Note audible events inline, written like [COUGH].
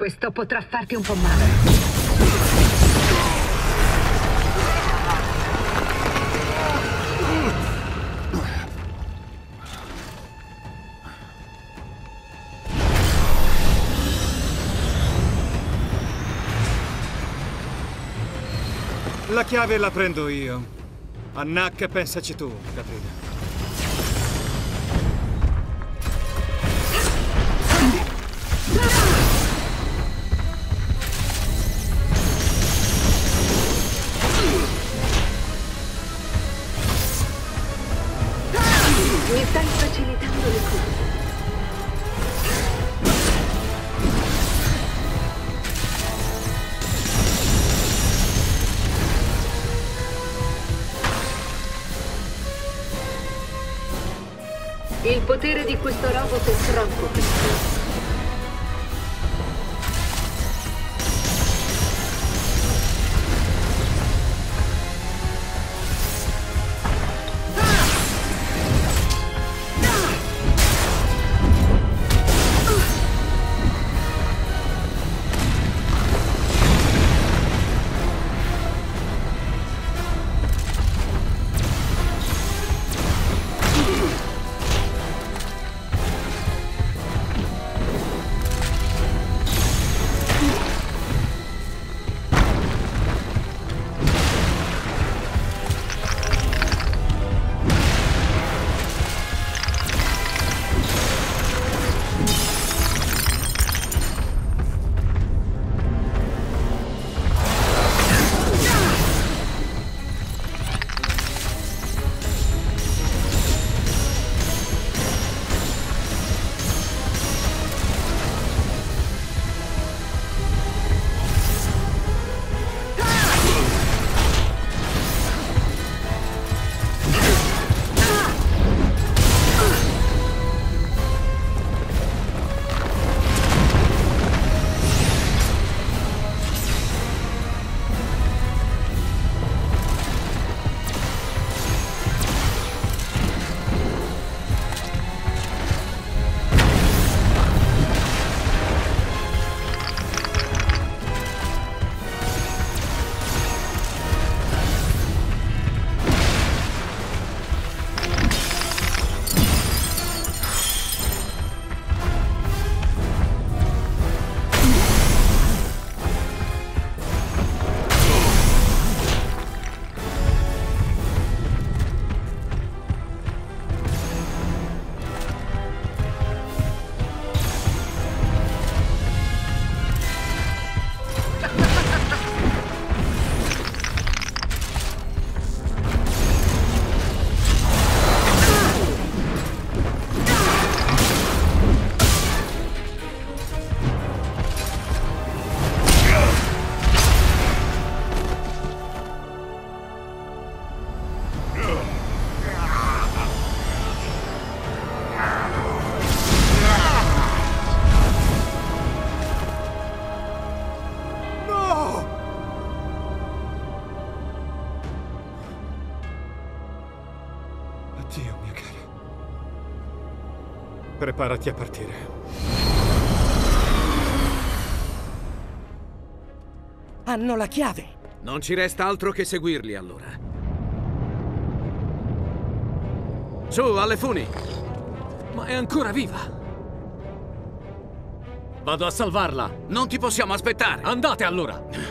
Questo potrà farti un po' male. La chiave la prendo io. A Nack pensaci tu, Catrina. Il potere di questo robot è troppo prezioso. Addio, mia cara. Preparati a partire. Hanno la chiave. Non ci resta altro che seguirli allora. Su, alle funi! Ma è ancora viva! Vado a salvarla! Non ti possiamo aspettare! Andate allora! [LAUGHS]